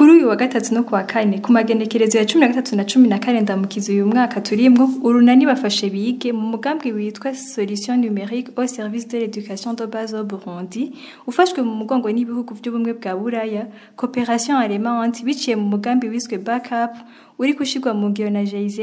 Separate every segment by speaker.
Speaker 1: uyu wa gatatu no kuwa kane ku magenekerezo ya cumi na gatatu na cumi na kane ndamukizi uyu mwaka turimwo urunani bafashe bige mu mugambi witwa solution numérique au service de l'éducation de base au burundi ufashwe mu mugongo n'ibihugu by'ubumwe bwa buraya coopération allemande biciye mu mugambi wiswe backup uri gushyirwa mu ngiro na jz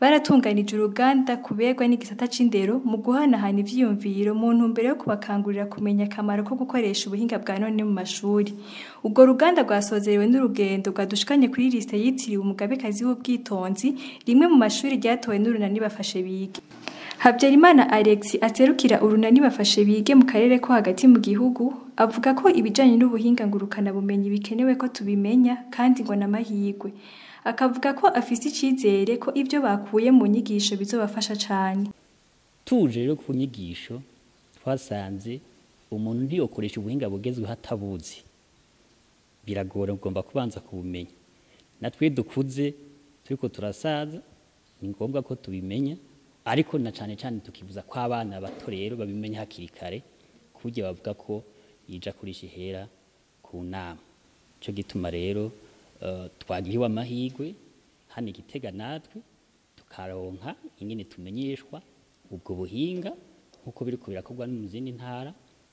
Speaker 1: baratunganije uruganda ku begwa n'igisata c'indero mu guhanahana ivyiyumviro mu ntumbero yo kubakangurira kumenya akamaro ko gukoresha ubuhinga bwa none mu mashuri ubwo ruganda rwasozerewe n'urugendo rwadushikanye kuri lisite yitiriwe umugabekazi w'ubwitonzi rimwe mu mashuri ryatowe n'urunani bafashe bige habyarimana alex aterukira urunani bafashe bige mu karere ko hagati mu gihugu avuga ko ibijyanye n'ubuhinga ngurukanabumenyi bikenewe ko tubimenya kandi ngo n'amahirwe akavuga ko afise icyizere ko ibyo bakuye mu nyigisho bizabafasha cyane
Speaker 2: tuje rero ku nyigisho twasanze umuntu ntiyokoresha ubuhinga bugezweho atabuzi biragora ugomba kubanza kubumenya natwe dukuze turi ko turasaza ni ngombwa ko tubimenya ariko na cyane cyane tukibuza ko abana bato rero babimenya hakiri kare kujya bavuga ko yija kurisha ihera ku nama cyo gituma rero twagihiwe amahirwe hano igitega natwe tukaronka ingene tumenyeshwa ubwo buhinga nk'uko biri birakorwa no mu zindi ntara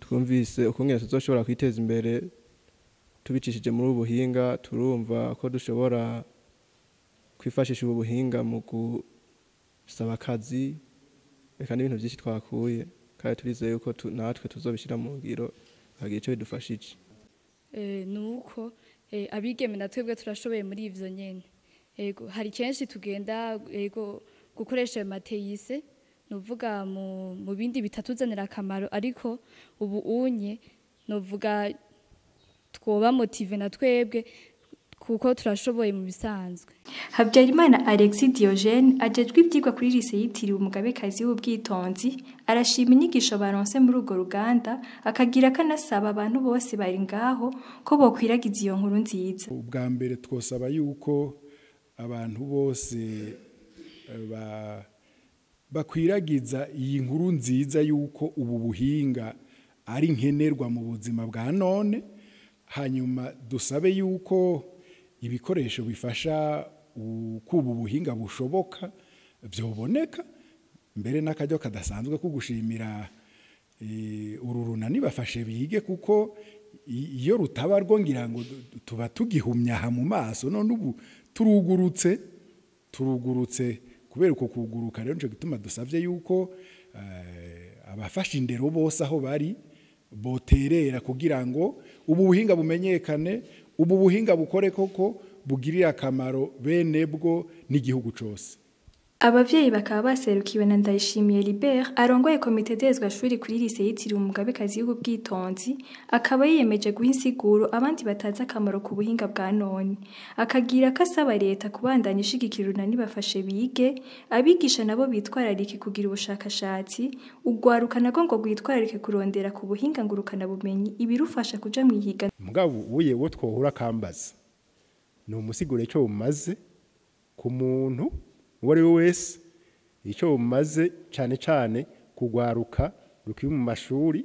Speaker 3: twumvise ukungera tuzoshobora kwiteza imbere tubicishije muri ubu buhinga turumva ko dushobora kwifashisha ubu buhinga mu gusaba akazi reka n'ibintu byinshi twakuye kandi turizeye yuko natwe tuzobishyira mu ngiro ntabwo icyo bidufasha iki eh,
Speaker 4: ni uko eh, abigeme na twebwe turashoboye muri ibyo nyine hari kenshi tugenda gukoresha ayo mateyise ni uvuga mu bindi bitatuzanira akamaro ariko ubu unye ni uvuga twoba motive na twebwe kuko turashoboye mu bisanzwe
Speaker 1: habyarimana alexi diogene agejwe ibyigwa kuri lise yitiriwe umugabekazi w'ubwitonzi arashima inyigisho baronse muri urwo ruganda akagira kanasaba abantu bose bari ngaho ko bakwiragiza iyo nkuru nziza
Speaker 5: ubwa mbere twosaba yuko abantu bose eh, bakwiragiza iyi nkuru nziza yuko ubu buhinga ari nkenerwa mu buzima bwa none hanyuma dusabe yuko ibikoresho bifasha kuba ubuhinga bushoboka byoboneka mbere n'akajya kadasanzwe ko gushimira e, uru runani bafashe bige kuko iyo rutaba rwo ngira ngo tuba tugihumya aha mu maso none ubu turugurutse turugurutse kubera uko kuguruka rero nicyo gituma dusabye yuko e, abafashe indero bose aho bari boterera kugira ngo ubu buhinga bumenyekane ubu buhinga bukore koko bugirira akamaro bene bwo n'igihugu cyose
Speaker 1: Ababyeyi bakaba baserukiwe na Ndayishimiye Libert arongoye komite ndezwashuri kuri lise yitiriwe Umugabekazi w'ubwitonzi, akaba yiyemeje guha insiguro abandi batazi akamaro ku buhinga bwa none, akagira ko asaba leta kubandanya ishigikira urunani bafashe bige, abigisha nabo bitwararike kugira ubushakashatsi, urwaruka narwo ngo rwitwararike kurondera ku buhinga ngurukanabumenyi ibirufasha kuja mw'ihiga.
Speaker 6: Mugabo uye wo twohura akambaza, nomusigurira ico bumaze ku muntu uwo ari we wese icyo bumaze cyane cyane kugwaruka rukiri mu mashuri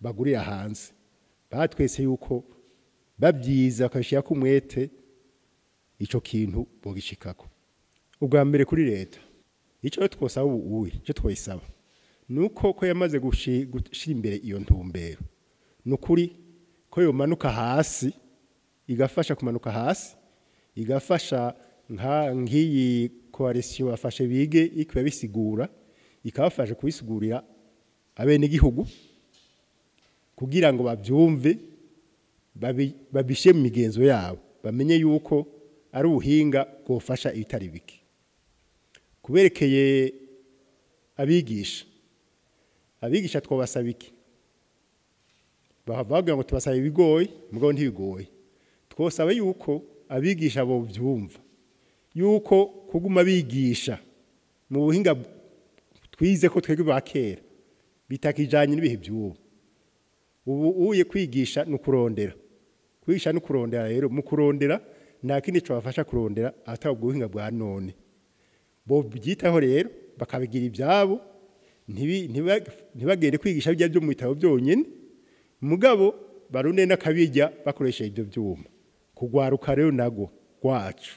Speaker 6: bagurira hanze batwese yuko babyiza bakabishyira ku mwete icyo kintu bogishikako ubwa mbere kuri leta icyo twosaba ubuwe icyo twayisaba ni uko ko yamaze gushyira imbere iyo ntumbero ni ukuri ko yomanuka hasi igafasha kumanuka hasi igafasha nk'iyi koalisiyo bafashe bige ikaba bisigura ikabafasha kubisigurira abenegihugu kugira ngo babyumve babishe mu migenzo yabo bamenye yuko ari ubuhinga bwofasha ibitari bike kuberekeye abigisha abigisha twabasaba iki bavuga ngo tubasaba ibigoye mugabo ntibigoye twosaba yuko abigisha bo byumva yuko kuguma bigisha mu buhinga twize ko twebwe ba kera bitaka n'ibihe by'ubu ubu uye kwigisha ni ukurondera kwigisha ni ukurondera rero mu kurondera nta kindi cyabafasha kurondera atari ubwo bwa none bo byitaho rero bakabigira ibyabo ntibagende kwigisha bijya byo mu bitabo byonyine mugabo barunde n'akabijya bakoresheje ibyo byuma kugwaruka rero nago rwacu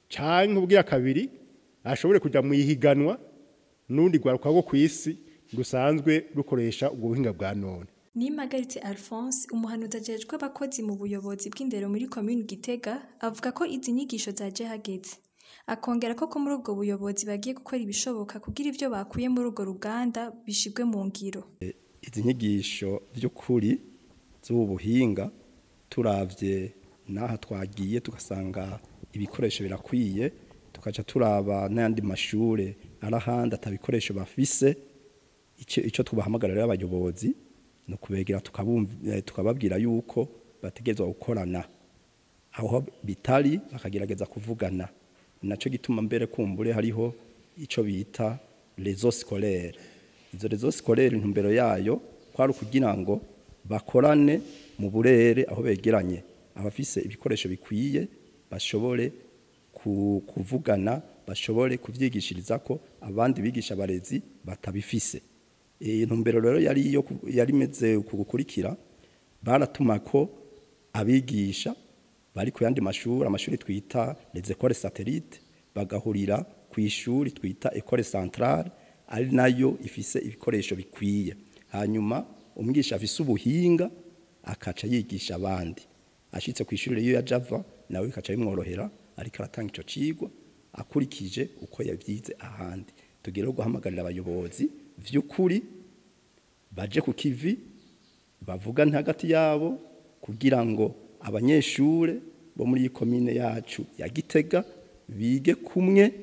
Speaker 6: cyangwa ubwiye kabiri ashobore kujya mu ihiganwa n'undi rwaruka rwo ku isi rusanzwe rukoresha ubwo buhinga bwa none
Speaker 1: ni Margarite Alphonse umuhanuzi ajejwe abakozi mu buyobozi bw'indero muri komini Gitega avuga ko izi nyigisho zaje hageze akongera ko ko muri ubwo buyobozi bagiye gukora ibishoboka kugira ibyo bakuye muri urwo ruganda bishibwe mu ngiro e,
Speaker 7: izi nyigisho by'ukuri z'ubu buhinga turabye n'aha twagiye tugasanga ibikoresho birakwiye tukaca turaba n'ayandi mashuri ari atabikoresho bafise icyo tubahamagarira abayobozi ni ukubegera eh, tukababwira yuko bategerezwa gukorana aho bitari bakagerageza kuvugana nacyo gituma mbere kumbure hariho icyo bita rezo sikorere izo rezo sikorere intumbero yayo kwari ukugira ngo bakorane mu burere aho begeranye abafise ibikoresho bikwiye bashobore kuvugana bashobore kuvyigishirizako ko abandi bigisha barezi batabifise eh, intumbero rero yari iyo yari imeze kugukurikira baratuma ko abigisha bari ku yandi mashuri amashuri twita les écoles satellites bagahurira ku ishuri twita école centrale ari nayo ifise ibikoresho bikwiye hanyuma umwigisha afise ubuhinga akaca yigisha abandi ashyitse ku ishuri iyo ya Java nawe bikaca bimworohera ariko aratanga icyo kigwa akurikije uko yabyize ahandi tugire guhamagarira abayobozi by'ukuri baje ku kivi bavugane hagati yabo kugira ngo abanyeshuri bo muri iyi komine yacu ya gitega bige kumwe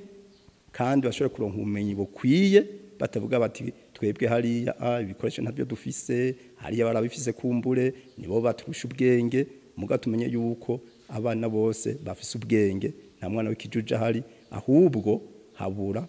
Speaker 7: kandi bashobore kuronka ubumenyi bukwiye batavuga bati twebwe hariya ah, ibikoresho ntabyo dufise hariya barabifise kumbure nibo baturusha ubwenge muga tumenye yuko abana bose bafise ubwenge nta mwana w'ikijuja ahari ahubwo habura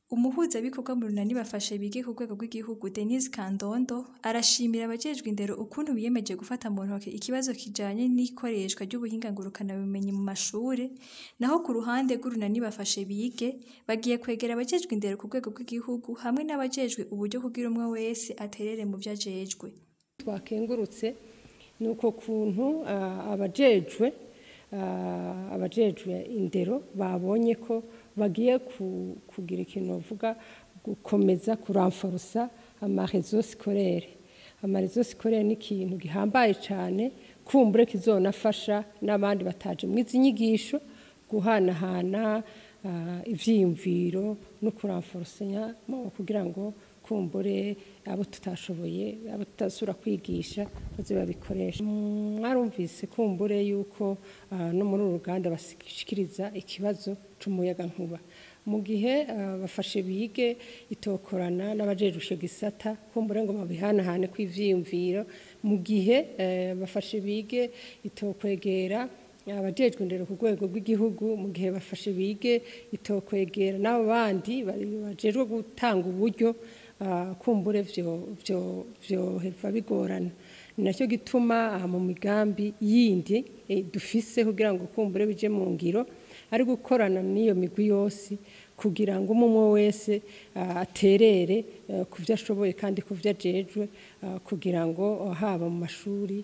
Speaker 1: Umuhuzabikorwa mu runani bafashe bige ku rwego rw'igihugu Denise Kandondo arashimira abajejwe indero ukuntu biyemeje gufata mu ntoke ikibazo kijyanye n'ikoreshwa ry'ubuhinga ngurukanabumenyi mu mashuri naho ku ruhande rw'urunani bafashe bige bagiye kwegera abajejwe indero ku rwego rw'igihugu hamwe n'abajejwe uburyo kugira umwe wese aterere mu vyo ajejwe
Speaker 8: twakengurutse uko kuntu ah, abajejwe ah, abajejwe indero babonye ko bagiye kugira ikintu bavuga gukomeza kuramforusa amarezo sikorere amarezo sikorere ni ikintu gihambaye cyane kumbure izonafasha n'abandi bataje mu izi nyigisho guhanahana ah, ibyiyumviro no kuramforusanya kugira ngo twumbure abo tutashoboye abo tutasura kwigisha maze babikoresha mm, mwarumvise kumbure yuko ah, no muri uru ruganda bashyikiriza ikibazo cy'umuyaga nkuba mu gihe ah, bafashe bige itokorana n'abajejushe gisata kumbure ngo babihanahane kw'ivyiyumviro mu gihe eh, bafashe bige itokwegera abajejwe ndero ku rwego rw'igihugu mu gihe bafashe bige itokwegera n'abo bandi bajejwe gutanga uburyo Uh, kumbure byoheva bigorana nacyo gituma mu migambi yindi eh, dufise kugira ngo kumbure bije mu ngiro ari gukorana n'iyo migwi yose kugira ngo umwe wese uh, aterere uh, ku byo ashoboye kandi ku byo ajejwe kugira ngo haba mu mashuri